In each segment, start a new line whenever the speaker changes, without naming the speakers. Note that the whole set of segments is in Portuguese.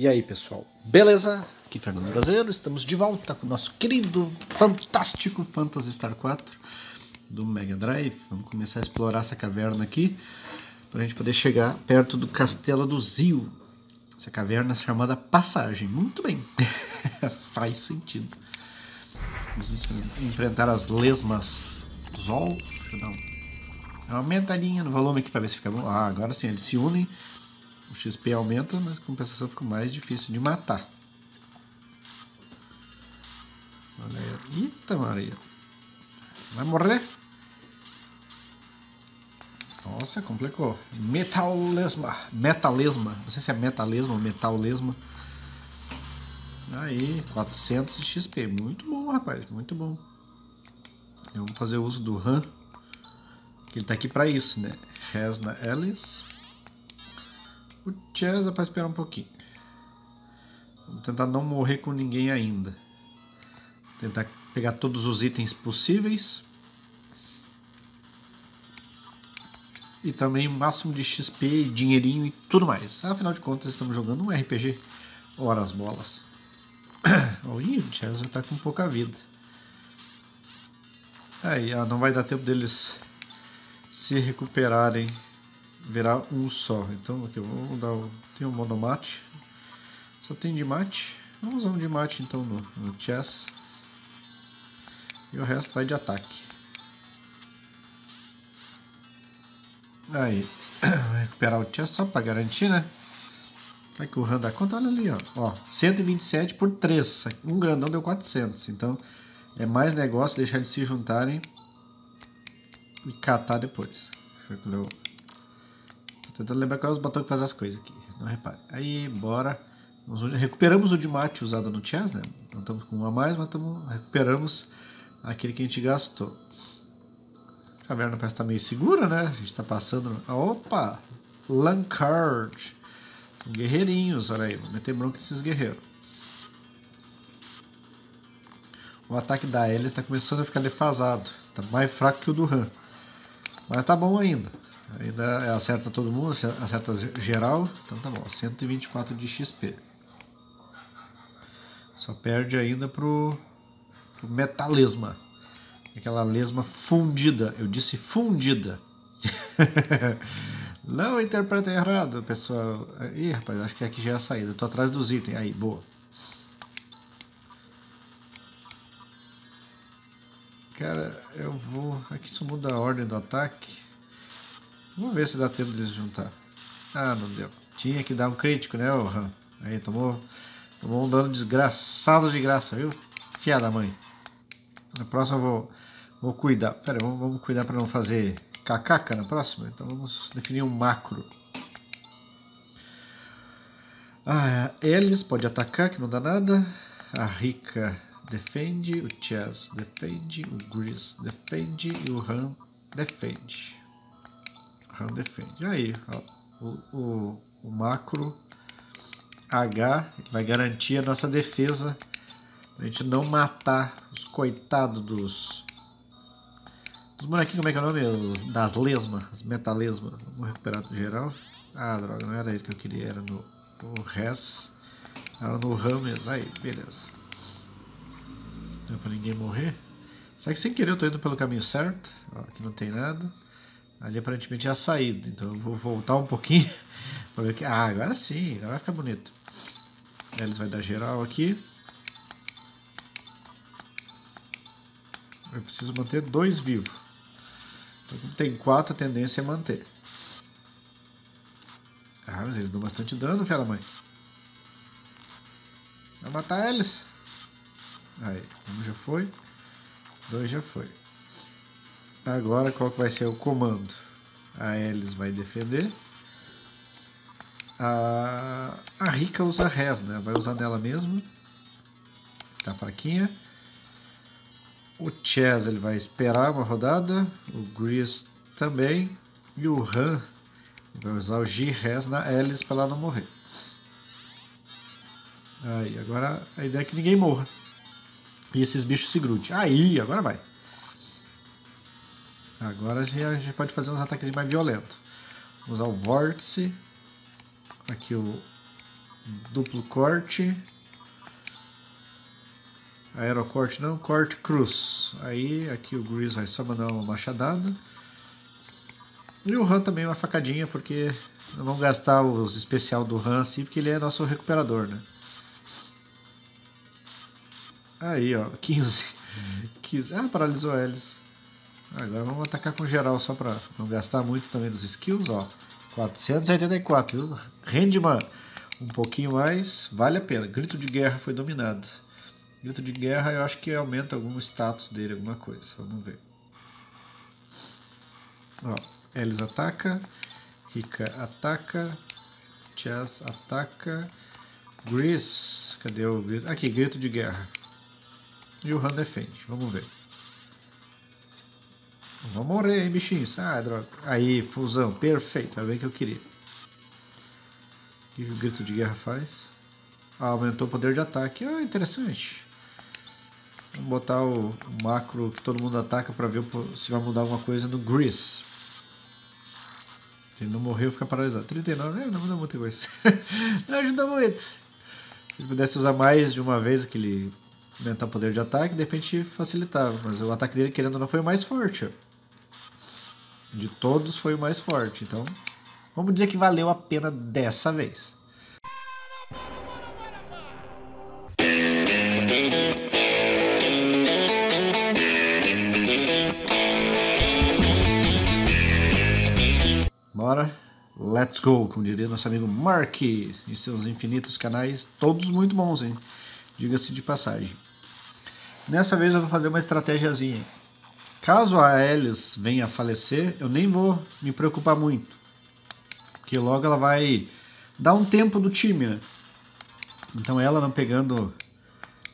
E aí, pessoal? Beleza? Aqui é Fernando Brasileiro, estamos de volta com o nosso querido, fantástico Phantasy Star 4 do Mega Drive. Vamos começar a explorar essa caverna aqui para a gente poder chegar perto do Castelo do Zio. Essa caverna chamada Passagem. Muito bem, faz sentido. Vamos enfrentar as lesmas Zol. Deixa eu dar uma aumentadinha no volume aqui para ver se fica bom. Ah, agora sim, eles se unem o XP aumenta, mas a compensação fica mais difícil de matar. Olha aí. Eita Maria. Vai morrer? Nossa, complicou. Metalesma. Metalesma. Não sei se é metalesma ou metalesma. Aí, 400 de XP. Muito bom, rapaz. Muito bom. Vamos fazer uso do RAM. Que ele tá aqui para isso, né? Resna Ellis. O Chess é para esperar um pouquinho. Vamos tentar não morrer com ninguém ainda. Tentar pegar todos os itens possíveis. E também o máximo de XP, dinheirinho e tudo mais. Afinal de contas, estamos jogando um RPG. Ora as bolas. Ih, o Chess está com pouca vida. Aí, não vai dar tempo deles se recuperarem virar um só. Então aqui vamos dar o, tem um monomate, só tem de mate. Vamos usar um de mate então no, no chess e o resto vai de ataque. Aí, recuperar o chess só para garantir, né? Será que o RAM dá conta? Olha ali, ó. ó 127 por 3. Um grandão deu 400. Então é mais negócio deixar de se juntarem e catar depois. Deixa eu ver tentando lembrar quais é os botões que fazem as coisas aqui. Não repare. Aí, bora. Recuperamos o de mate usado no chess, né? Não estamos com um a mais, mas tamo, recuperamos aquele que a gente gastou. A caverna parece estar tá meio segura, né? A gente está passando. Opa! Lancard. São guerreirinhos, olha aí. Vou meter bronca nesses guerreiros. O ataque da Ellie está começando a ficar defasado. Está mais fraco que o do Han. Mas tá bom ainda. Ainda acerta todo mundo, acerta geral. Então tá bom, 124 de XP. Só perde ainda pro, pro metalesma. Aquela lesma fundida. Eu disse fundida. Não interpreta errado, pessoal. Ih, rapaz, acho que aqui já é a saída. Tô atrás dos itens. Aí, boa. Cara, eu vou. Aqui isso muda a ordem do ataque. Vamos ver se dá tempo deles juntar. Ah, não deu. Tinha que dar um crítico, né, o Ram? Aí, tomou, tomou um dano desgraçado de graça, viu? Fiada mãe. Na próxima eu vou, vou cuidar. Pera vamos, vamos cuidar para não fazer cacaca na próxima. Então vamos definir um macro. Ah, eles pode atacar, que não dá nada. A Rika defende, o Chess defende, o Gris defende e o Ram defende. RAM defende. Aí, ó, o, o, o macro H vai garantir a nossa defesa. A gente não matar os coitados dos. Dos bonequinhos, como é que é o nome? Os, das lesmas, as metalesmas. Vamos recuperar do geral. Ah, droga, não era isso que eu queria, era no, no res. Era no RAM mesmo. Aí, beleza. Não é pra ninguém morrer. Será que sem querer eu tô indo pelo caminho certo? Ó, aqui não tem nada. Ali aparentemente é a saída, então eu vou voltar um pouquinho para ver que. Ah, agora sim, agora vai ficar bonito. Eles vai dar geral aqui. Eu preciso manter dois vivos. Então, como tem quatro, a tendência é manter. Ah, mas eles dão bastante dano, fera mãe. Vai matar eles. Aí, um já foi. Dois já foi. Agora qual que vai ser o comando? A Elis vai defender. A, a Rika usa res, né? Vai usar nela mesmo. Tá fraquinha. O Chess ele vai esperar uma rodada. O Gris também. E o Han vai usar o G-Res na Elis para ela não morrer. Aí, agora a ideia é que ninguém morra. E esses bichos se grudem. Aí, agora vai. Agora a gente pode fazer uns ataques mais violentos. Vou usar o Vórtice. Aqui o duplo corte. Aerocorte não, corte cruz. Aí aqui o Grease vai só mandar uma machadada. E o Han também uma facadinha, porque não vamos gastar os especial do Han assim, porque ele é nosso recuperador, né? Aí, ó, 15. 15. Ah, paralisou eles. Agora vamos atacar com geral só pra não gastar muito também dos skills, ó. 484, viu? Rende uma, um pouquinho mais, vale a pena. Grito de guerra foi dominado. Grito de guerra eu acho que aumenta algum status dele, alguma coisa. Vamos ver. Ó, Elis ataca, Rika ataca, Chess ataca, Gris, cadê o grito? Aqui, grito de guerra. E o Han defende, vamos ver. Vamos morrer, hein, bichinhos? Ah, droga. Aí, fusão, perfeito, é bem que eu queria. O que o grito de guerra faz? Ah, aumentou o poder de ataque. Ah, interessante. Vamos botar o, macro que todo mundo ataca para ver se vai mudar alguma coisa no Grease. Se ele não morreu, fica paralisado. 39, é, não muda muita coisa. não ajuda muito. Se ele pudesse usar mais de uma vez aquele aumentar o poder de ataque, de repente facilitava. Mas o ataque dele, querendo ou não, foi o mais forte. De todos foi o mais forte. Então, vamos dizer que valeu a pena dessa vez. Bora, let's go, como diria nosso amigo Mark e seus infinitos canais, todos muito bons, hein? Diga-se de passagem. Nessa vez eu vou fazer uma estratégiazinha. Caso a Alice venha a falecer, eu nem vou me preocupar muito. Porque logo ela vai dar um tempo do time, né? Então ela não pegando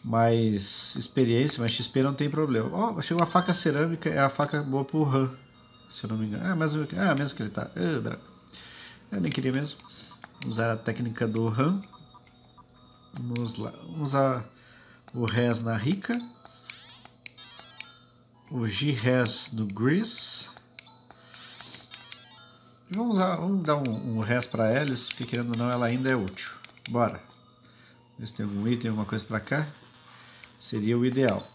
mais experiência, mais XP não tem problema. Ó, oh, achei uma faca cerâmica, é a faca boa pro Han se eu não me engano. Ah, mas, ah mesmo que ele tá. Eu nem queria mesmo usar a técnica do RAM. Vamos lá. Vamos usar o Res na Rica. O G-Res no Grease. Vamos, vamos dar um, um Res para Alice, porque querendo ou não, ela ainda é útil. Bora. Ver se tem algum item, alguma coisa para cá. Seria o ideal.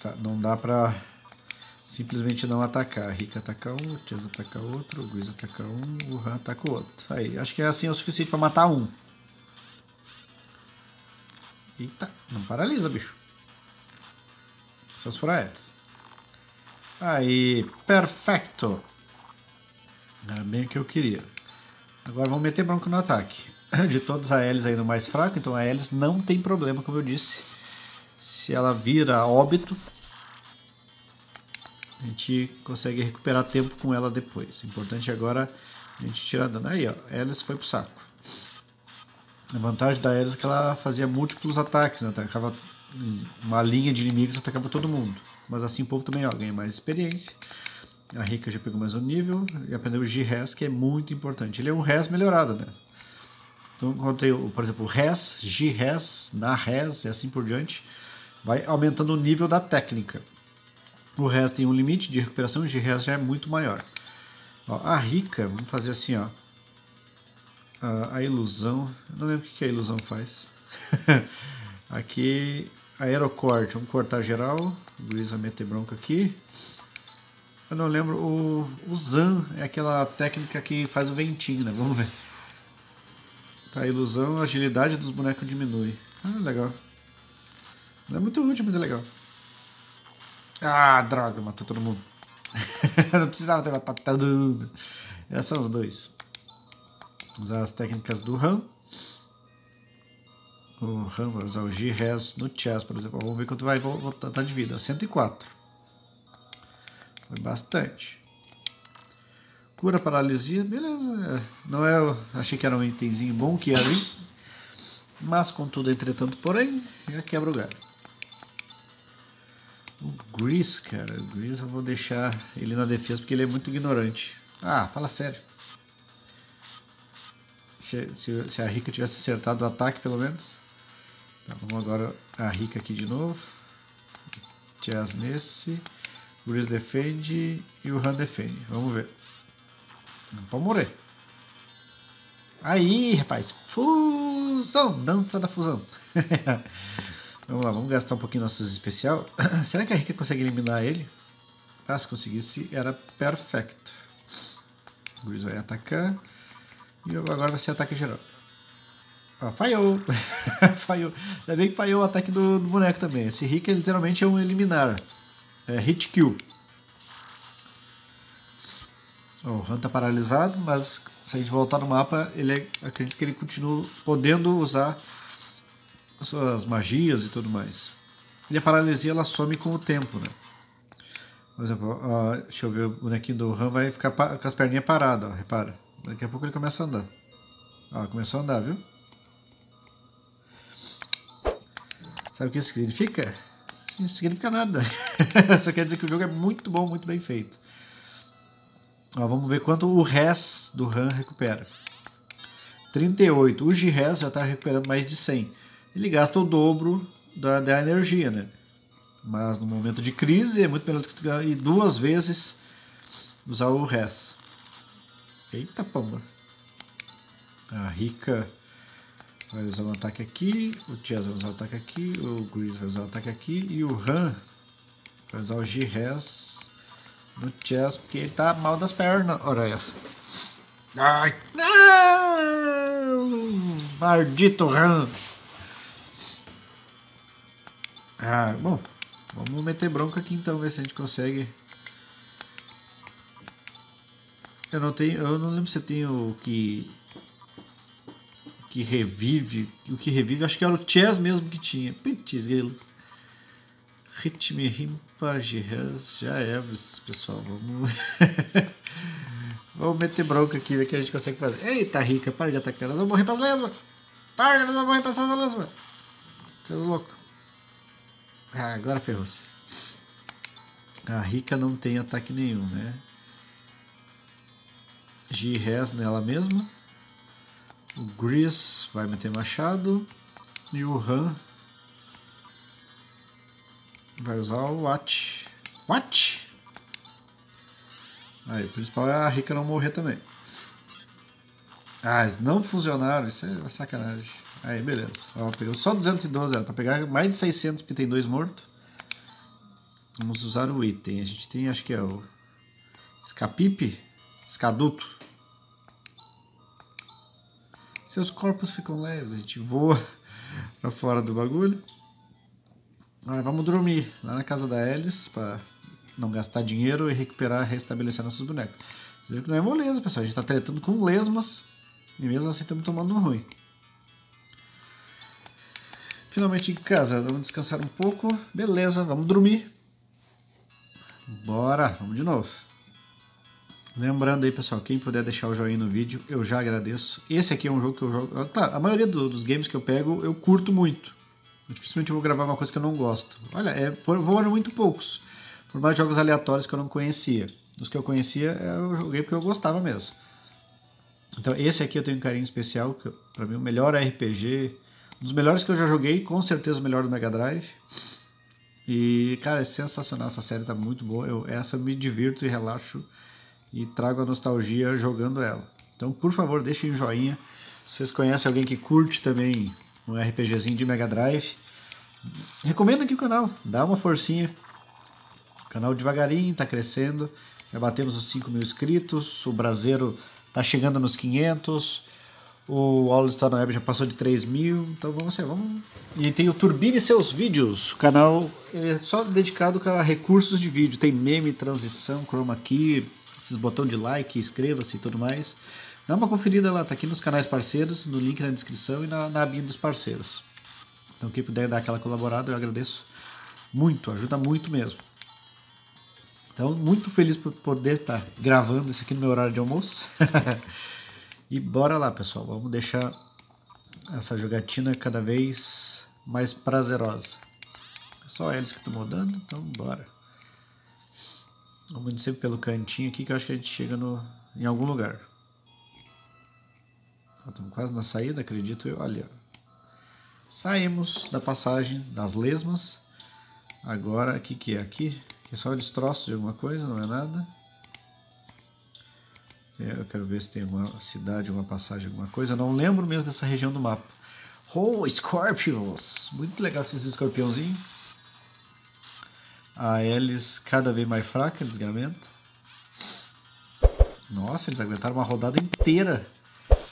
Tá, não dá pra simplesmente não atacar. Rica ataca um, Chaz ataca outro, Guiz ataca um, o Han ataca o outro. Aí, acho que é assim é o suficiente para matar um. Eita, não paralisa, bicho. Seus fraetes. Aí, perfeito. Era bem o que eu queria. Agora vamos meter bronco no ataque. De todos a Elis ainda mais fraco, então a Elis não tem problema, como eu disse se ela vira óbito, a gente consegue recuperar tempo com ela depois. O importante agora é a gente tirar dano. Aí, ó, Alice foi pro saco. A vantagem da Alice é que ela fazia múltiplos ataques, né? Atacava uma linha de inimigos, atacava todo mundo. Mas assim o povo também ó, ganha mais experiência. A Rika já pegou mais um nível e aprendeu o G-Res, que é muito importante. Ele é um Res melhorado, né? Então, quando tem, por exemplo, Res, G-Res, na Res e assim por diante, vai aumentando o nível da técnica. O resto tem um limite de recuperação, o resto já é muito maior. Ó, a rica, vamos fazer assim, ó. A, a ilusão, não lembro o que a ilusão faz. aqui, aerocorte, vamos cortar geral. O Luiz vai meter bronca aqui. Eu não lembro, o, o Zan é aquela técnica que faz o ventinho, né? Vamos ver. Tá, ilusão, agilidade dos bonecos diminui. Ah, legal. Não é muito útil, mas é legal. Ah, droga, matou todo mundo. não precisava ter matado todo mundo. Esses são os dois. Usar as técnicas do RAM. O RAM vai usar o G-Res no chess, por exemplo. Vamos ver quanto vai voltar de vida. 104. Foi bastante. Cura paralisia, beleza. Não é, achei que era um itemzinho bom que ia ali. Mas, contudo, entretanto, porém, já quebra o galho. O Grease, cara. O Grease eu vou deixar ele na defesa porque ele é muito ignorante. Ah, fala sério. Se, se, se a Rika tivesse acertado o ataque, pelo menos. Tá, vamos agora a Rika aqui de novo. Jazz nesse. O Grease defende e o Han defende. Vamos ver. Não pode morrer. Aí, rapaz, fusão, dança da fusão. vamos lá, vamos gastar um pouquinho nossos especial. Será que a Rika consegue eliminar ele? Ah, se conseguisse, era perfeito. O Gris vai atacar. E agora vai ser ataque geral. Ah, falhou! falhou. Ainda bem que falhou o ataque do, do boneco também. Esse Rika literalmente é um eliminar. É hit kill. Oh, o Han tá paralisado, mas se a gente voltar no mapa, ele é, acredito que ele continua podendo usar suas magias e tudo mais. E a paralisia ela some com o tempo, né? Por exemplo, ó, deixa eu ver, o bonequinho do Han vai ficar com as perninhas paradas, ó, repara. Daqui a pouco ele começa a andar. Ó, começou a andar, viu? Sabe o que isso significa? Isso não significa nada. Só quer dizer que o jogo é muito bom, muito bem feito. Ó, vamos ver quanto o res do RAM recupera. 38. O G-Res já está recuperando mais de 100. Ele gasta o dobro da, da energia, né? Mas no momento de crise é muito melhor do que tu e duas vezes usar o res. Eita pomba. A Rica vai usar um ataque aqui, o Chess vai usar um ataque aqui, o Grease vai usar um ataque aqui e o Han vai usar o G-Res no Chess porque ele tá mal das pernas. Olha essa. Ai, não! Maldito Han! Ah, bom, vamos meter bronca aqui então, ver se a gente consegue. Eu não tenho, eu não lembro se tem o que que revive, o que revive, acho que era o Chess mesmo que tinha. Putz, grilo. Ritme Rimpa já é, pessoal. Vamos. vamos meter bronca aqui, ver o que a gente consegue fazer. Eita, rica, para de atacar. Nós vamos morrer para as lesmas. Para, nós vamos morrer essas lesmas. Seu louco. Ah, agora ferrou-se. A rica não tem ataque nenhum, né? G-Res nela mesma. O Gris vai meter machado. E o Han vai usar o Watch. Watch! Aí, o principal é a Rika não morrer também. Ah, eles não funcionaram, isso é uma sacanagem. Aí, beleza. Ó, pegou só 212, era pra pegar mais de 600 porque tem dois mortos. Vamos usar o item. A gente tem, acho que é o Escapipe, Escaduto. Seus corpos ficam leves, a gente voa pra fora do bagulho. Agora vamos dormir lá na casa da Alice para não gastar dinheiro e recuperar, restabelecer nossos bonecos. Você viu que não é moleza, pessoal. A gente tá tretando com lesmas e mesmo assim estamos tomando um ruim. Finalmente em casa, vamos descansar um pouco. Beleza, vamos dormir. Bora, vamos de novo. Lembrando aí, pessoal, quem puder deixar o joinha no vídeo, eu já agradeço. Esse aqui é um jogo que eu jogo... Tá, a maioria do, dos games que eu pego, eu curto muito. Eu dificilmente vou gravar uma coisa que eu não gosto. Olha, é, foram muito poucos. Por mais jogos aleatórios que eu não conhecia. Os que eu conhecia, eu joguei porque eu gostava mesmo. Então, esse aqui eu tenho um carinho especial. Para mim, o melhor RPG. Um dos melhores que eu já joguei, com certeza o melhor do Mega Drive. E, cara, é sensacional. Essa série tá muito boa. Eu, essa eu me divirto e relaxo e trago a nostalgia jogando ela. Então, por favor, deixem um joinha. Se vocês conhecem alguém que curte também um RPGzinho de Mega Drive, recomendo aqui o canal, dá uma forcinha. O canal devagarinho está crescendo, já batemos os 5 mil inscritos, o Brasileiro está chegando nos 500, o All Star Web já passou de 3 mil, então vamos ser, vamos... E tem o Turbine Seus Vídeos, o canal é só dedicado a recursos de vídeo, tem meme, transição, chroma key, esses botão de like, inscreva-se e tudo mais. Dá uma conferida lá, tá aqui nos canais parceiros, no link na descrição e na, na abinha dos parceiros. Então quem puder dar aquela colaborada, eu agradeço muito, ajuda muito mesmo. Então, muito feliz por poder estar tá gravando isso aqui no meu horário de almoço. e bora lá, pessoal. Vamos deixar essa jogatina cada vez mais prazerosa. É só eles que estão mudando, então bora. Vamos sempre pelo cantinho aqui que eu acho que a gente chega no, em algum lugar. Estamos quase na saída, acredito eu. Olha. Saímos da passagem das lesmas. Agora, o que, que é aqui? é só destroço de alguma coisa, não é nada. Eu quero ver se tem alguma cidade, alguma passagem, alguma coisa. Eu não lembro mesmo dessa região do mapa. Oh, Scorpions! Muito legal esses escorpiãozinhos. A Elis cada vez mais fraca, desgramento. Nossa, eles aguentaram uma rodada inteira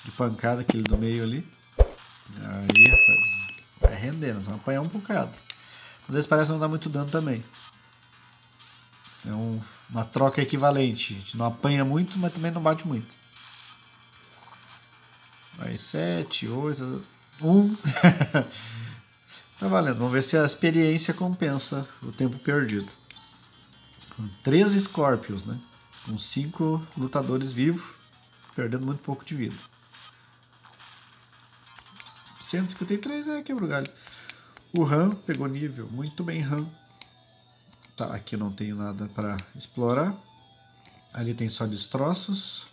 de pancada aquele do meio ali. Aí, rapaz, vai render, nós vamos apanhar um bocado. Às vezes parece não dar muito dano também. É um, uma troca equivalente. A gente não apanha muito, mas também não bate muito. Vai 7, 8, 1. Tá valendo. Vamos ver se a experiência compensa o tempo perdido. 13 Scorpions, né? Com 5 lutadores vivos, perdendo muito pouco de vida. 153 é quebra o galho. O RAM pegou nível. Muito bem, RAM. Tá, aqui não tenho nada para explorar. Ali tem só destroços.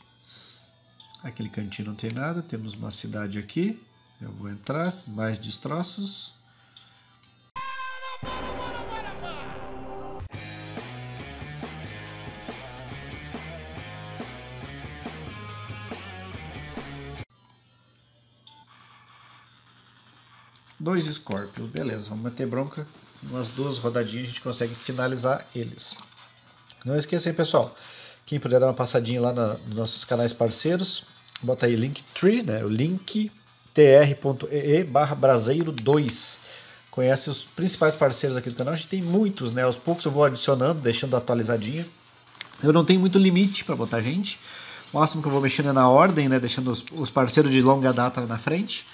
Aquele cantinho não tem nada. Temos uma cidade aqui. Eu vou entrar, mais destroços. Dois Scorpions, beleza, vamos meter bronca umas duas rodadinhas a gente consegue finalizar eles. Não esqueça aí, pessoal, quem puder dar uma passadinha lá na, nos nossos canais parceiros, bota aí Linktree, né, o link tr.ee barra braseiro 2. Conhece os principais parceiros aqui do canal, a gente tem muitos, né, aos poucos eu vou adicionando, deixando atualizadinho. Eu não tenho muito limite para botar gente, o máximo que eu vou mexendo é na ordem, né, deixando os, os parceiros de longa data na frente.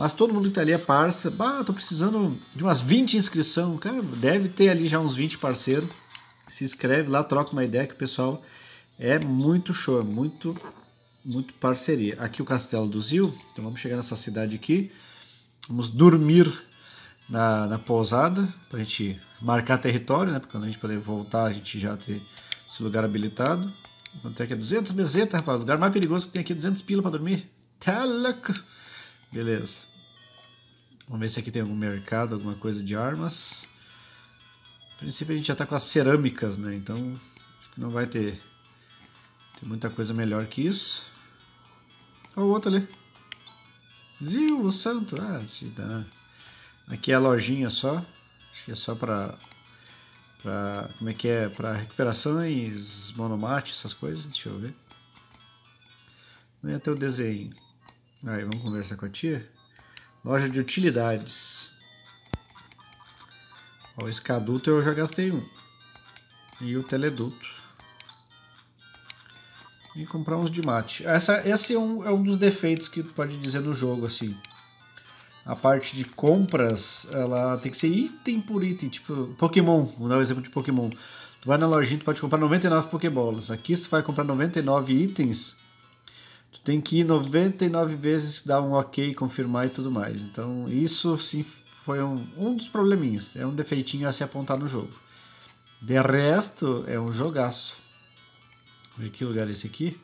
Mas todo mundo que tá ali é parça. Bah, tô precisando de umas 20 inscrições. Cara, deve ter ali já uns 20 parceiros. Se inscreve lá, troca uma ideia que o pessoal é muito show, muito, muito parceria. Aqui o Castelo do Zil. Então vamos chegar nessa cidade aqui. Vamos dormir na, na pousada para a gente marcar território, né? Porque quando a gente poder voltar, a gente já ter esse lugar habilitado. Quanto é que é 200 mesetas, rapaz. O lugar mais perigoso que tem aqui é 200 pila para dormir. Tá louco. Beleza. Vamos ver se aqui tem algum mercado, alguma coisa de armas. A princípio a gente já está com as cerâmicas, né? Então acho que não vai ter, ter muita coisa melhor que isso. Olha o outro ali. Zil, o santo. Ah, te dá. Aqui é a lojinha só. Acho que é só para para como é que é para recuperações, monomate, essas coisas. Deixa eu ver. Não ia ter o desenho. Aí, vamos conversar com a tia. Loja de utilidades. o escaduto eu já gastei um. E o teleduto. E comprar uns de mate. Essa, esse é um, é um dos defeitos que pode dizer no jogo, assim. A parte de compras, ela tem que ser item por item. Tipo, Pokémon. Vou dar um exemplo de Pokémon. Tu vai na lojinha, tu pode comprar 99 Pokébolas. Aqui, se tu vai comprar 99 itens, tu tem que ir 99 vezes dar um ok, confirmar e tudo mais. Então isso sim foi um, um dos probleminhas, é um defeitinho a se apontar no jogo. De resto, é um jogaço. Ver que lugar é esse aqui?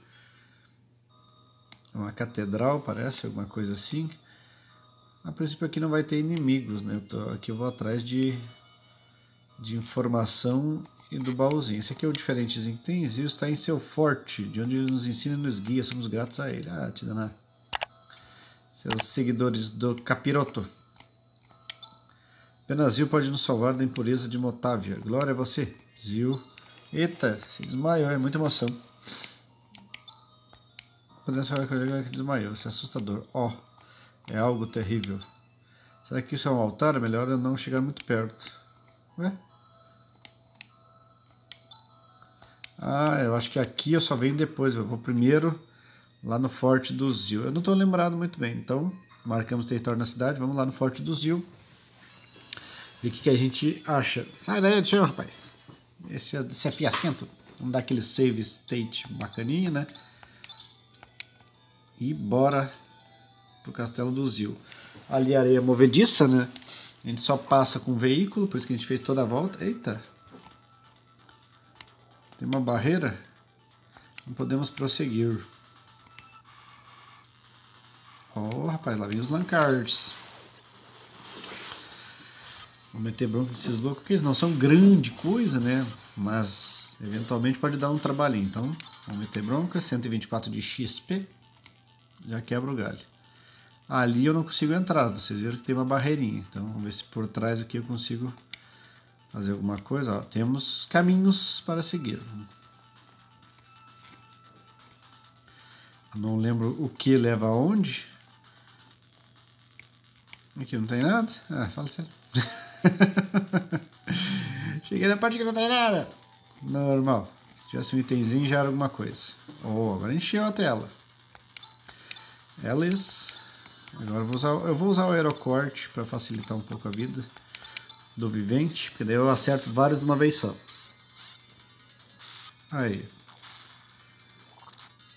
Uma catedral, parece, alguma coisa assim. A princípio aqui não vai ter inimigos, né? Eu tô, aqui eu vou atrás de, de informação e do baúzinho. Esse aqui é o diferentezinho que tem. Zio está em seu forte, de onde ele nos ensina e nos guia. Somos gratos a ele. Ah, te dana. Seus seguidores do Capiroto. Apenas Zio pode nos salvar da impureza de Motávia. Glória a você, Zio. Eita, se desmaiou, é muita emoção. Podemos falar que desmaiou, isso é assustador. Ó, oh, é algo terrível. Será que isso é um altar? É melhor eu não chegar muito perto. Ué? Ah, eu acho que aqui eu só venho depois. Eu vou primeiro lá no Forte do Zil. Eu não estou lembrado muito bem. Então, marcamos território na cidade. Vamos lá no Forte do Zil. E o que, que a gente acha. Sai daí do chão, rapaz. Esse, esse é fiasquento. Vamos dar aquele save state bacaninha, né? E bora pro Castelo do Zil. Ali a areia movediça, né? A gente só passa com o veículo, por isso que a gente fez toda a volta. Eita! Tem uma barreira? Não podemos prosseguir. Oh, rapaz, lá vem os Lancards. Vou meter bronca desses loucos, que eles não são grande coisa, né? Mas eventualmente pode dar um trabalhinho. Então, vamos meter bronca, 124 de XP. Já quebra o galho. Ali eu não consigo entrar, vocês viram que tem uma barreirinha. Então, vamos ver se por trás aqui eu consigo fazer alguma coisa. Ó, temos caminhos para seguir. não lembro o que leva aonde. Aqui não tem nada? Ah, fala sério. Cheguei na parte que não tem nada. Normal. Se tivesse um itemzinho já era alguma coisa. Oh, agora encheu a tela. Elas. Agora eu vou usar, eu vou usar o aerocorte para facilitar um pouco a vida do vivente, porque daí eu acerto vários de uma vez só. Aí.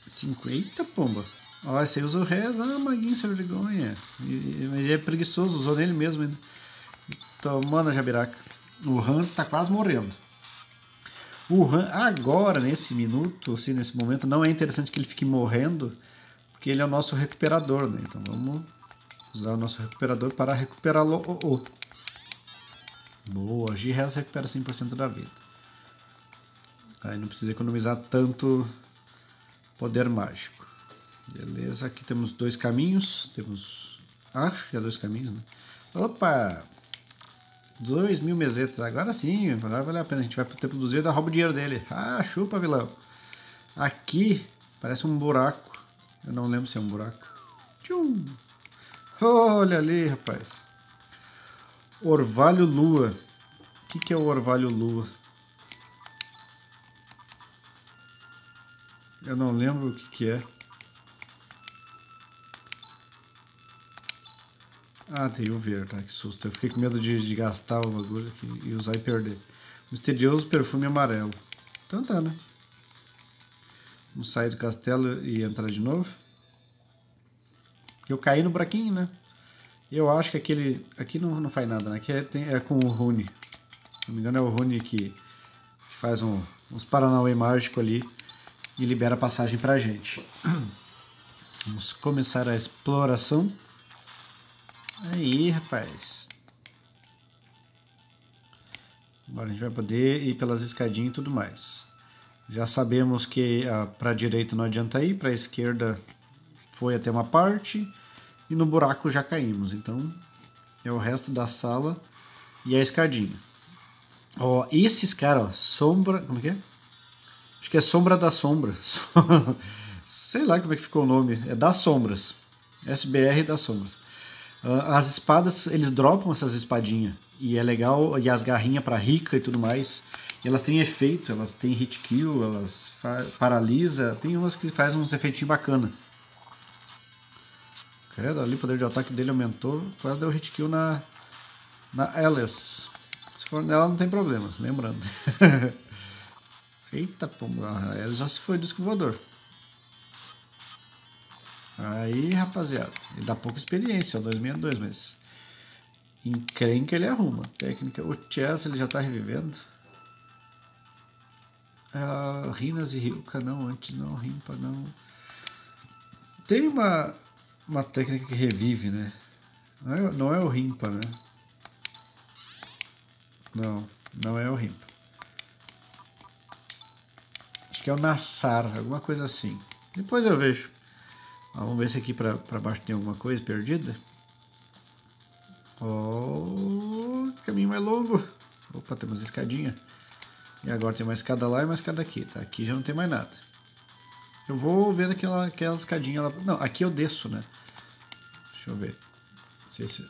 50 pomba. Ó, esse aí usou res, ah, maguinho sem vergonha. E, mas é preguiçoso, usou nele mesmo ainda. Tomando a jabiraca. O Han tá quase morrendo. O Han, agora, nesse minuto, assim, nesse momento, não é interessante que ele fique morrendo, porque ele é o nosso recuperador, né? Então vamos usar o nosso recuperador para recuperá-lo. Oh, oh. Boa, G-Res recupera 100% da vida. Aí não precisa economizar tanto poder mágico. Beleza, aqui temos dois caminhos. Temos. Acho que é dois caminhos, né? Opa! Dois mil mesetas. Agora sim, agora vale a pena. A gente vai pro tempo dos e dar rouba o dinheiro dele. Ah, chupa, vilão. Aqui parece um buraco. Eu não lembro se é um buraco. Tchum! Olha ali, rapaz. Orvalho Lua. O que, que é o Orvalho Lua? Eu não lembro o que, que é. Ah, tem o ver, tá? Que susto. Eu fiquei com medo de, de gastar o bagulho aqui e usar e perder. Misterioso perfume amarelo. Então tá, né? Vamos sair do castelo e entrar de novo. Eu caí no buraquinho, né? Eu acho que aquele... Aqui não, não faz nada, né? Aqui é, tem, é com o Rune. Se não me engano é o Rune que, que faz um, uns Paranauê mágico ali e libera passagem pra gente. Vamos começar a exploração. Aí, rapaz. Agora a gente vai poder ir pelas escadinhas e tudo mais. Já sabemos que ah, para direita não adianta ir, para a esquerda foi até uma parte e no buraco já caímos. Então é o resto da sala e a escadinha. Ó, esses caras, sombra, como é que é? Acho que é sombra da sombra. Sei lá como é que ficou o nome. É das sombras. SBR das sombras. Uh, as espadas, eles dropam essas espadinhas. E é legal, e as garrinhas para rica e tudo mais. E elas têm efeito, elas têm hit kill, elas paralisa, tem umas que fazem uns efeitinhos bacana. Credo, ali o poder de ataque dele aumentou, quase deu hit kill na, na Alice. Se for nela não tem problema, lembrando. Eita, pomba, a Alice já se foi do escovador. Aí, rapaziada, ele dá pouca experiência, ó, 262, mas encrenca ele arruma. Técnica, o Chess ele já tá revivendo. Ah, Rinas e Ryuka não, antes não, Rimpa não. Tem uma, uma técnica que revive, né? Não é, não é o Rimpa, né? Não, não é o Rimpa. Acho que é o Nassar, alguma coisa assim. Depois eu vejo. Vamos ver se aqui para baixo tem alguma coisa perdida. Oh, caminho mais longo. Opa, temos escadinha. E agora tem uma escada lá e uma escada aqui, tá? Aqui já não tem mais nada. Eu vou ver aquela, aquela escadinha lá. Não, aqui eu desço, né? Deixa eu ver. Não sei se...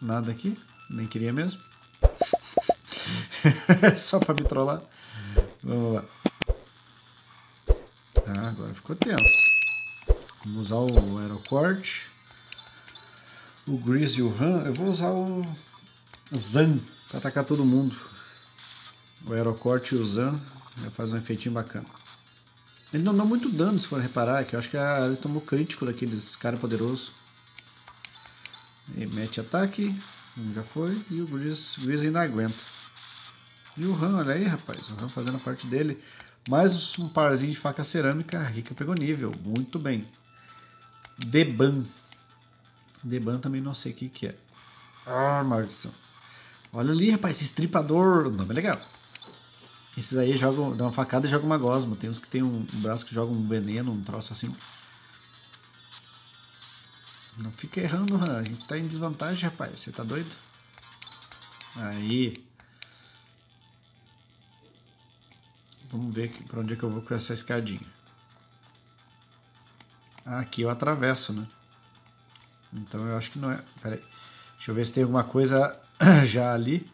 Nada aqui. Nem queria mesmo. Só para me trollar. Vamos lá. Ah, agora ficou tenso. Vamos usar o aerocorte. O Grease e o Han. Eu vou usar o Zan para atacar todo mundo. O aerocorte e o Zan já faz um efeitinho bacana. Ele não dá muito dano, se for reparar, que eu acho que a Alice tomou crítico daqueles cara poderoso. E mete ataque, um já foi, e o Grease, Grease ainda aguenta. E o Han, olha aí, rapaz, o Han fazendo a parte dele. Mais um parzinho de faca cerâmica, a Rica pegou nível, muito bem. Deban. Deban também não sei o que, que é. Ah, maldição. Olha ali, rapaz, esse estripador. Não é legal. Esses aí jogam, dá uma facada e joga uma gosma. Tem uns que tem um, um braço que joga um veneno, um troço assim. Não fica errando. A gente tá em desvantagem, rapaz. Você tá doido? Aí. Vamos ver para onde é que eu vou com essa escadinha. Ah, aqui eu atravesso, né? Então eu acho que não é... Pera aí. Deixa eu ver se tem alguma coisa já ali.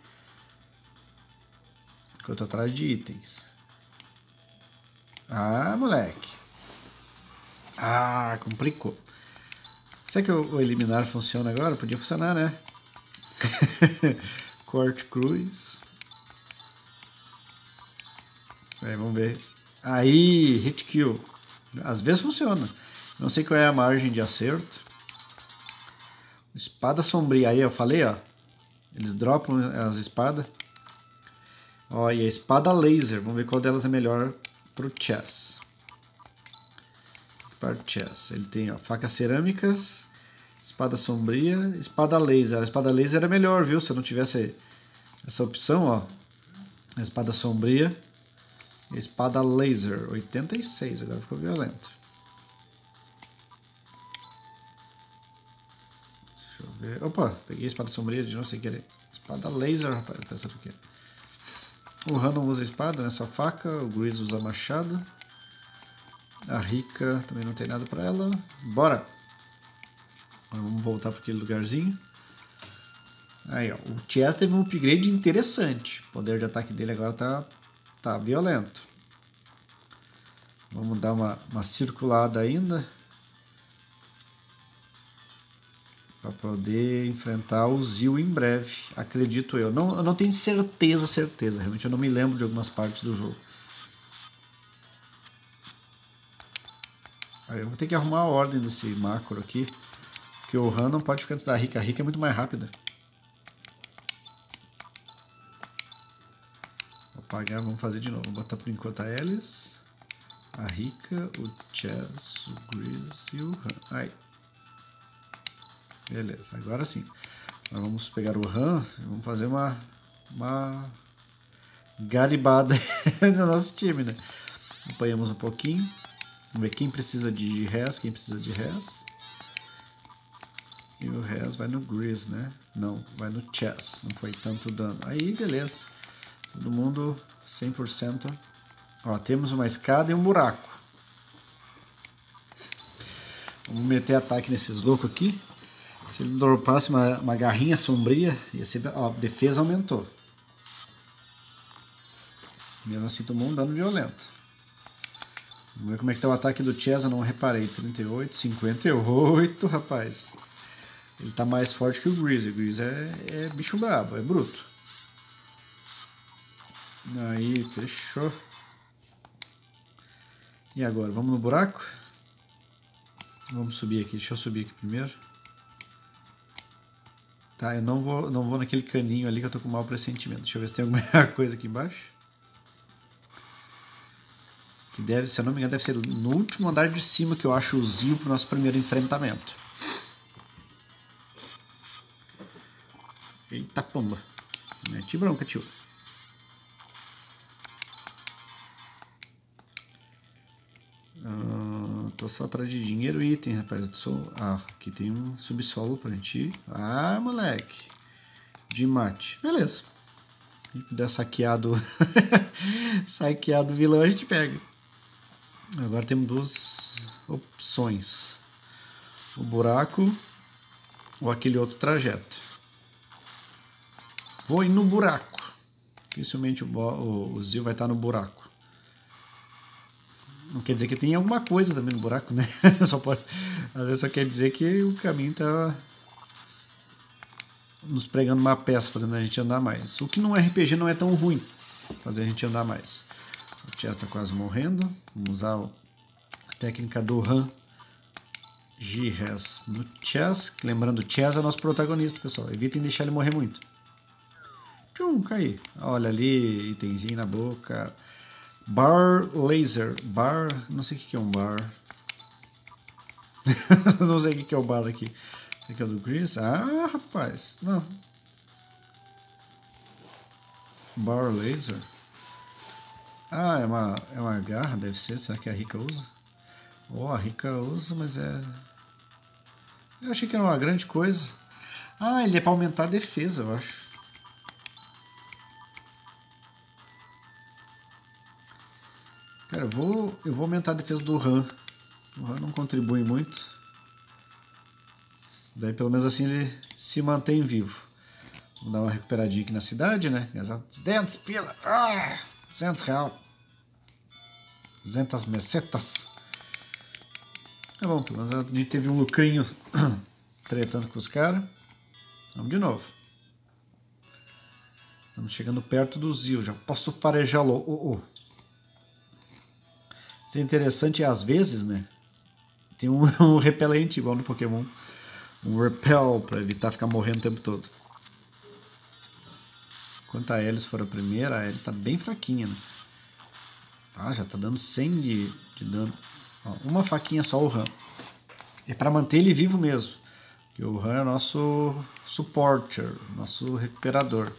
Que eu tô atrás de itens. Ah, moleque. Ah, complicou. Será que o eliminar funciona agora? Podia funcionar, né? Corte cruz. É, vamos ver. Aí, hit kill. Às vezes funciona. Não sei qual é a margem de acerto. Espada sombria. Aí eu falei, ó. Eles dropam as espadas. Ó, e a espada laser. Vamos ver qual delas é melhor pro chess. Para chess. Ele tem, ó, facas cerâmicas, espada sombria, espada laser. A espada laser é melhor, viu? Se eu não tivesse essa opção, ó. A espada sombria Espada laser, 86, agora ficou violento. Deixa eu ver. Opa, peguei a espada sombria de novo sem querer. Espada laser, rapaz, pensa por quê? O Han não usa espada, né? Só faca. O Gris usa machado. A Rika também não tem nada pra ela. Bora! Agora vamos voltar para aquele lugarzinho. Aí, ó. O Chess teve um upgrade interessante. O poder de ataque dele agora tá Tá violento. Vamos dar uma, uma circulada ainda. Para poder enfrentar o Zil em breve, acredito eu. Não, eu não tenho certeza, certeza. Realmente eu não me lembro de algumas partes do jogo. Aí eu vou ter que arrumar a ordem desse macro aqui. Porque o Han não pode ficar antes da Rica. A Rica é muito mais rápida. apagar, vamos fazer de novo. Vou botar por enquanto a Alice, a Rika, o Chess, o Gris e o Han. Aí. Beleza, agora sim. Nós vamos pegar o Han e vamos fazer uma, uma garibada no nosso time, né? Apanhamos um pouquinho. Vamos ver quem precisa de res, quem precisa de res. E o res vai no Gris, né? Não, vai no Chess. Não foi tanto dano. Aí, beleza. Todo mundo 100%. Ó, temos uma escada e um buraco. Vamos meter ataque nesses loucos aqui. Se ele dropasse uma, uma garrinha sombria, ia ser, ó, a defesa aumentou. Mesmo assim tomou um dano violento. Vamos ver como é que tá o ataque do Chesa, não reparei. 38, 58, rapaz. Ele tá mais forte que o Grease. O Grease é, é bicho brabo, é bruto. Aí, fechou. E agora, vamos no buraco? Vamos subir aqui, deixa eu subir aqui primeiro. Tá, eu não vou, não vou naquele caninho ali que eu tô com mau pressentimento. Deixa eu ver se tem alguma coisa aqui embaixo. Que deve, se eu não me engano, deve ser no último andar de cima que eu acho o Zio pro nosso primeiro enfrentamento. Eita pomba. Mete bronca, tio. Tô só atrás de dinheiro e item, rapaz. Eu sou... Ah, aqui tem um subsolo pra gente. Ah, moleque. De mate. Beleza. Se puder saqueado... saqueado vilão, a gente pega. Agora temos duas opções. O buraco ou aquele outro trajeto. Vou ir no buraco. Dificilmente o, o, o Zio vai estar no buraco. Não quer dizer que tem alguma coisa também no buraco, né? só pode, às vezes só quer dizer que o caminho está nos pregando uma peça, fazendo a gente andar mais. O que no RPG não é tão ruim, fazer a gente andar mais. O Chess está quase morrendo. Vamos usar a técnica do Han G-Res no Chess. Lembrando, Chess é nosso protagonista, pessoal. Evitem deixar ele morrer muito. Tchum, cair. Olha ali, itemzinho na boca. Bar laser. Bar. Não sei o que é um bar. não sei o que é o bar aqui. Esse aqui é o do Chris. Ah, rapaz. Não. Bar Laser. Ah, é uma, é uma garra, deve ser. Será que a Rica usa? Oh, a Rica usa, mas é... Eu achei que era uma grande coisa. Ah, ele é para aumentar a defesa, eu acho. Cara, eu vou, eu vou aumentar a defesa do RAM. O RAM não contribui muito. Daí pelo menos assim ele se mantém vivo. Vou dar uma recuperadinha aqui na cidade, né? 200 pila. Ah, 200 real. 200 mesetas. É bom, pelo menos a gente teve um lucrinho tretando com os caras. Vamos de novo. Estamos chegando perto do Zio. Já posso farejá-lo. Oh, oh. Isso é interessante às vezes, né? Tem um, um repelente igual no Pokémon. Um repel para evitar ficar morrendo o tempo todo. Enquanto a Alice for a primeira, a Alice está bem fraquinha, né? Ah, já está dando 100 de, de dano. Ó, uma faquinha só o Ram. É para manter ele vivo mesmo. Porque o Ram é nosso supporter, nosso recuperador.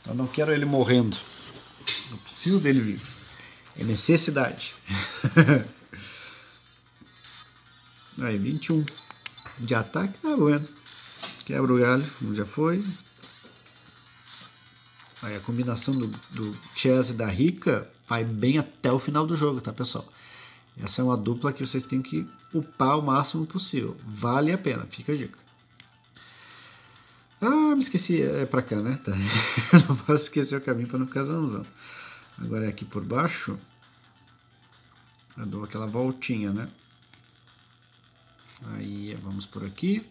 Então eu não quero ele morrendo. Eu preciso dele vivo. É necessidade. Aí, 21 de ataque, tá bueno. Quebra o galho, já foi. Aí a combinação do, do Chess e da Rica vai bem até o final do jogo, tá pessoal? Essa é uma dupla que vocês têm que upar o máximo possível. Vale a pena, fica a dica. Ah, me esqueci, é pra cá, né? Tá. não posso esquecer o caminho para não ficar zanzando. Agora é aqui por baixo. Eu dou aquela voltinha, né? Aí vamos por aqui.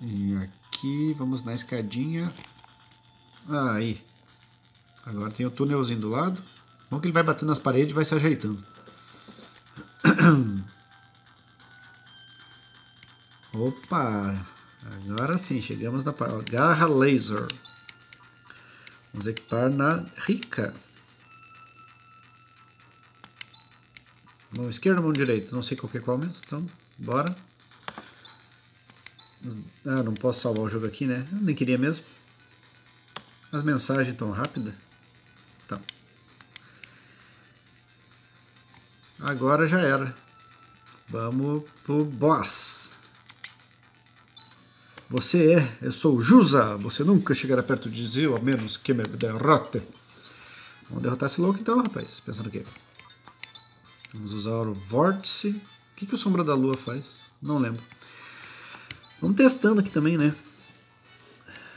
E aqui, vamos na escadinha. Ah, aí. Agora tem o túnelzinho do lado. Bom que ele vai batendo nas paredes e vai se ajeitando. Opa! Agora sim, chegamos na garra laser. Vamos equipar na rica. Mão esquerda, mão direita. Não sei qual que é qual mesmo. Então, bora. Ah, não posso salvar o jogo aqui, né? Eu nem queria mesmo. As mensagens tão rápidas. Então. Agora já era. Vamos pro boss. Você é, eu sou Jusa. Você nunca chegará perto de Zio, a menos que me derrote. Vamos derrotar esse louco então, rapaz. Pensando o quê? Vamos usar o vórtice. O que, que o Sombra da Lua faz? Não lembro. Vamos testando aqui também, né?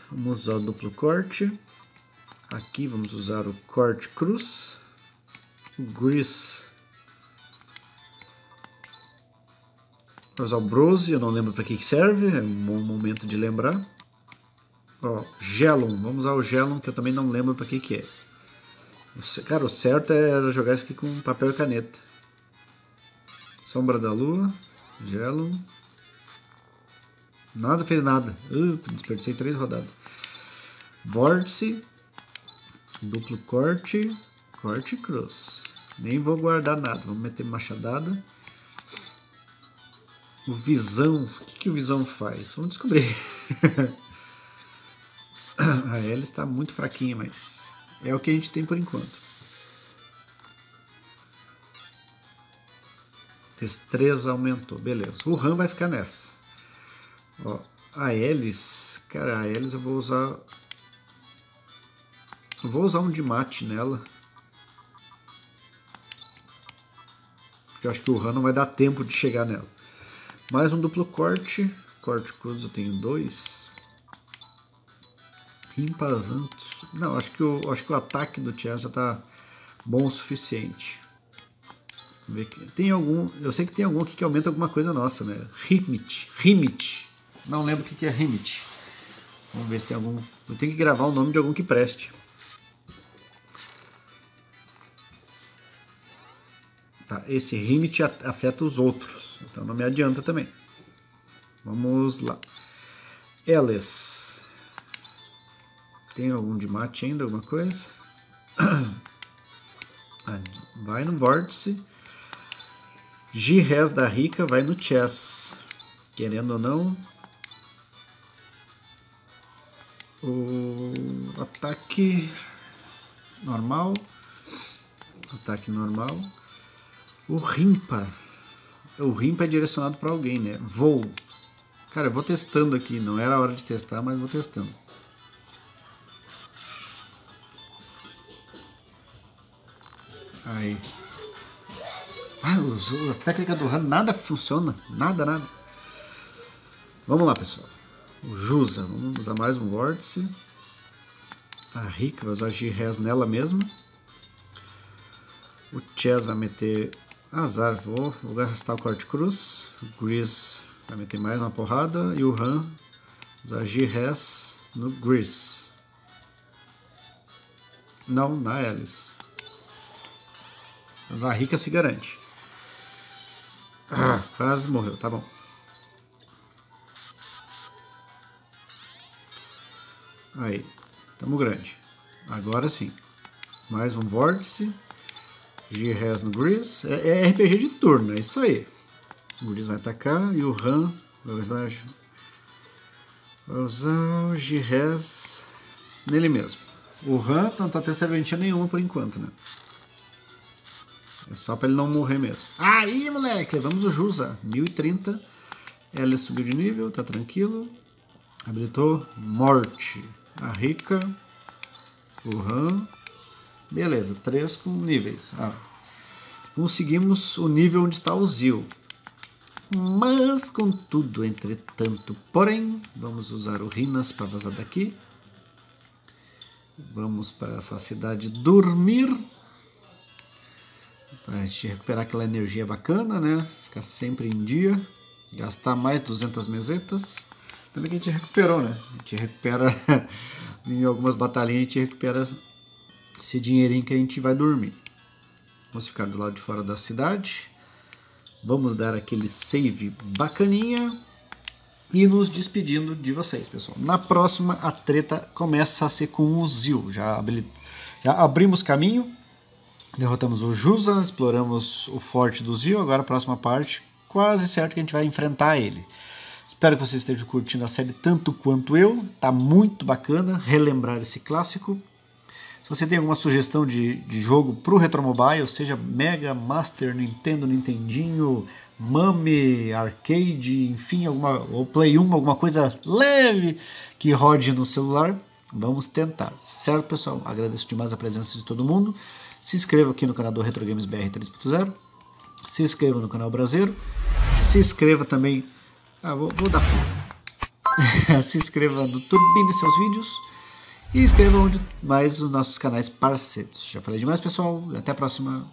Vamos usar o duplo corte. Aqui vamos usar o corte cruz. O grease. Vamos usar o brose, eu não lembro para que, serve, é um bom momento de lembrar. Ó, Gelon, vamos usar o Gelon, que eu também não lembro para que, que é. Cara, o certo é jogar isso aqui com papel e caneta. Sombra da Lua, Gelo. Nada fez nada. Uh, desperdicei três rodadas. Vórtice. Duplo corte. Corte e cruz. Nem vou guardar nada. Vamos meter machadada. O Visão. O que, que o Visão faz? Vamos descobrir. a ela está muito fraquinha, mas é o que a gente tem por enquanto. Destreza aumentou, beleza. O RAM vai ficar nessa. Ó, a Elis, cara, a Elis eu vou usar... Eu vou usar um de mate nela. Porque eu acho que o RAM não vai dar tempo de chegar nela. Mais um duplo corte. Corte cruz eu tenho dois. Rimpazantos. Não, acho que, o, acho que o ataque do Chess já tá bom o suficiente. Tem algum, eu sei que tem algum aqui que aumenta alguma coisa nossa, né? Rimit, Rimit. Não lembro o que é Rimit. Vamos ver se tem algum. Eu tenho que gravar o nome de algum que preste. Esse Rimit afeta os outros, então não me adianta também. Vamos lá. Eles. Tem algum de mate ainda, alguma coisa? Ah, vai no vórtice. G-Res da Rica vai no chess. Querendo ou não. O ataque normal. Ataque normal. O Rimpa. O Rimpa é direcionado para alguém, né? Voo. Cara, eu vou testando aqui. Não era a hora de testar, mas vou testando. Aí. Ah, os, as técnicas do Han nada funciona. Nada, nada. Vamos lá, pessoal. O Jusa. Vamos usar mais um vórtice. A Rika vai usar G-Res nela mesma. O Chess vai meter azar. Vou, vou gastar o corte cruz. Gris vai meter mais uma porrada. E o Han usar G-Res no Gris. Não, na Alice. Mas a Rika se garante. Ah, quase morreu, tá bom. Aí, tamo grande. Agora sim. Mais um vórtice. G-Res no Gris. É, é, RPG de turno, é isso aí. O Gris vai atacar e o Han vai usar, vai usar o G-Res nele mesmo. O Han não tá tendo serventia nenhuma por enquanto, né? É só pra ele não morrer mesmo. Aí, moleque, levamos o Jusa. 1030. Ela subiu de nível, tá tranquilo. Habilitou Morte. A Rica. O Han. Beleza, três com níveis. Ah, conseguimos o nível onde está o Zil. Mas, contudo, entretanto, porém, vamos usar o Rinas para vazar daqui. Vamos para essa cidade dormir. Para a gente recuperar aquela energia bacana, né? Ficar sempre em dia. Gastar mais 200 mesetas. Também que a gente recuperou, né? A gente recupera em algumas batalhinhas, a gente recupera esse dinheirinho que a gente vai dormir. Vamos ficar do lado de fora da cidade. Vamos dar aquele save bacaninha. E nos despedindo de vocês, pessoal. Na próxima, a treta começa a ser com o Zil. Já, já abrimos caminho Derrotamos o Jusa, exploramos o forte do Zio, agora a próxima parte, quase certo que a gente vai enfrentar ele. Espero que vocês estejam curtindo a série tanto quanto eu, tá muito bacana relembrar esse clássico. Se você tem alguma sugestão de, de jogo para o Retro Mobile, seja Mega, Master, Nintendo, Nintendinho, Mame, Arcade, enfim, alguma, ou Play 1, alguma coisa leve que rode no celular, vamos tentar. Certo, pessoal? Agradeço demais a presença de todo mundo. Se inscreva aqui no canal do Retro Games BR 3.0. Se inscreva no canal Brasileiro. Se inscreva também. Ah, vou, vou dar se inscreva no Turbine seus vídeos. E inscreva onde mais os nossos canais parceiros. Já falei demais, pessoal. Até a próxima.